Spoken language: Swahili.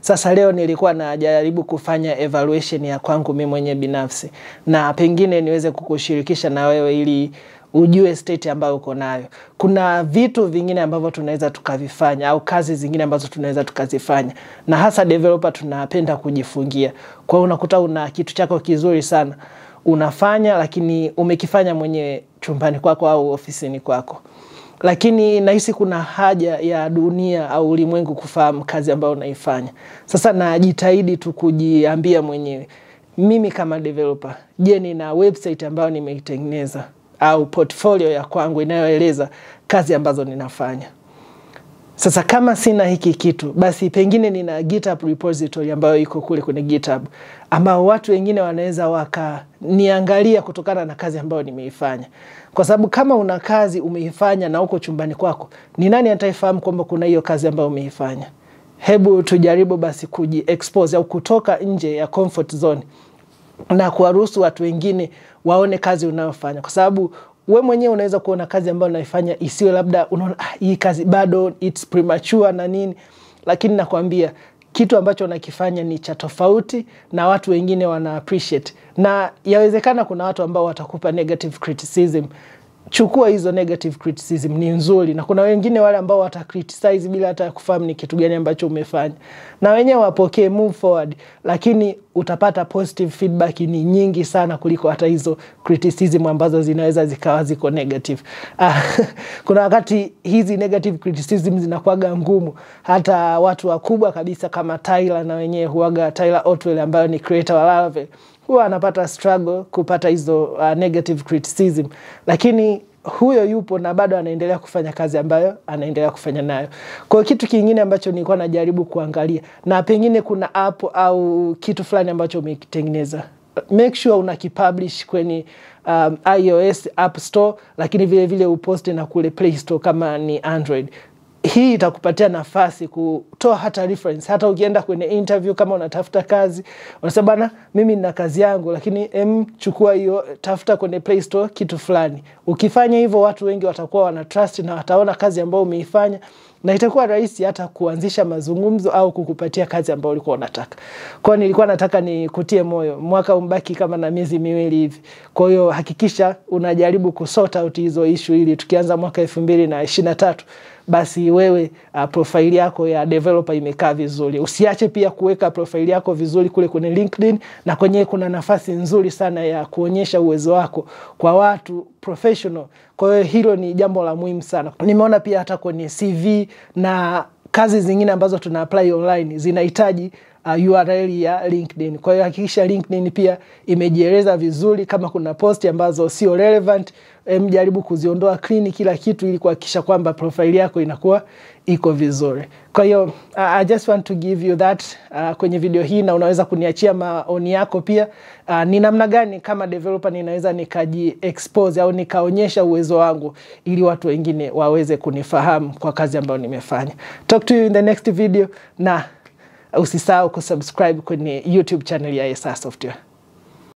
Sasa leo nilikuwa najaribu kufanya evaluation ya kwangu mimi mwenye binafsi, na pengine niweze kukushirikisha na wewe ili ujue state ambayo uko nayo. Kuna vitu vingine ambavyo tunaweza tukavifanya au kazi zingine ambazo tunaweza tukazifanya, na hasa developer tunapenda kujifungia. Kwa hiyo unakuta una kitu chako kizuri sana unafanya, lakini umekifanya mwenyewe chumbani kwako au ofisini kwako lakini nahisi kuna haja ya dunia au ulimwengu kufahamu kazi ambayo unaifanya. Sasa najitahidi tu kujiambia mwenyewe, mimi kama developer, je, nina website ambayo nimeitengeneza au portfolio ya kwangu inayoeleza kazi ambazo ninafanya. Sasa kama sina hiki kitu, basi pengine nina GitHub repository ambayo iko kule kwenye GitHub, ambao watu wengine wanaweza wakaniangalia kutokana na kazi ambayo nimeifanya. Kwa sababu kama una kazi umeifanya na uko chumbani kwako, ni nani ataifahamu kwamba kuna hiyo kazi ambayo umeifanya? Hebu tujaribu basi kuji expose au kutoka nje ya comfort zone na kuwaruhusu watu wengine waone kazi unayofanya, kwa sababu we mwenyewe unaweza kuona kazi ambayo naifanya isiwe labda unaona ah, hii kazi bado it's premature na nini, lakini nakwambia kitu ambacho unakifanya ni cha tofauti na watu wengine wana appreciate, na yawezekana kuna watu ambao watakupa negative criticism. Chukua hizo negative criticism, ni nzuri, na kuna wengine wale ambao wata criticize bila hata kufahamu ni kitu gani ambacho umefanya, na wenyewe wapokee, move forward, lakini utapata positive feedback ni nyingi sana kuliko hata hizo criticism ambazo zinaweza zikawa ziko negative. Ah, kuna wakati hizi negative criticism zinakuwaga ngumu, hata watu wakubwa kabisa kama Tyler na wenyewe huaga Tyler Otwell ambayo ni creator wa Laravel huwa anapata struggle kupata hizo uh, negative criticism, lakini huyo yupo na bado anaendelea kufanya kazi ambayo anaendelea kufanya nayo. Kwa kitu kingine ambacho nilikuwa najaribu kuangalia, na pengine kuna app au kitu fulani ambacho umekitengeneza, make sure una kipublish kwenye um, iOS app store, lakini vile vile uposte na kule Play Store kama ni Android hii itakupatia nafasi kutoa hata reference. Hata ukienda kwenye interview, kama unatafuta kazi, unasema bana, mimi nina kazi yangu, lakini em, chukua hiyo, tafuta kwenye Play Store kitu fulani. Ukifanya hivyo, watu wengi watakuwa wana trust na wataona kazi ambayo umeifanya, na itakuwa rahisi hata kuanzisha mazungumzo au kukupatia kazi ambayo ulikuwa unataka. Kwa hiyo nilikuwa nataka nikutie moyo, mwaka umbaki kama na miezi miwili hivi. Kwa hiyo hakikisha unajaribu kusort out hizo issue ili tukianza mwaka elfu mbili na ishirini na tatu basi wewe uh, profaili yako ya developer imekaa vizuri. Usiache pia kuweka profaili yako vizuri kule kwenye LinkedIn, na kwenyewe kuna nafasi nzuri sana ya kuonyesha uwezo wako kwa watu professional. Kwa hiyo hilo ni jambo la muhimu sana. Nimeona pia hata kwenye CV na kazi zingine ambazo tuna apply online zinahitaji uh, URL ya LinkedIn. Kwa hiyo hakikisha LinkedIn pia imejieleza vizuri. Kama kuna posti ambazo sio relevant, mjaribu kuziondoa clean kila kitu, ili kuhakikisha kwamba profile yako inakuwa iko vizuri. Kwa hiyo uh, I just want to give you that uh, kwenye video hii, na unaweza kuniachia maoni yako pia. Uh, ni namna gani kama developer ninaweza nikaji expose au nikaonyesha uwezo wangu ili watu wengine waweze kunifahamu kwa kazi ambayo nimefanya. Talk to you in the next video na usisahau kusubscribe kwenye YouTube channel ya Esa Software.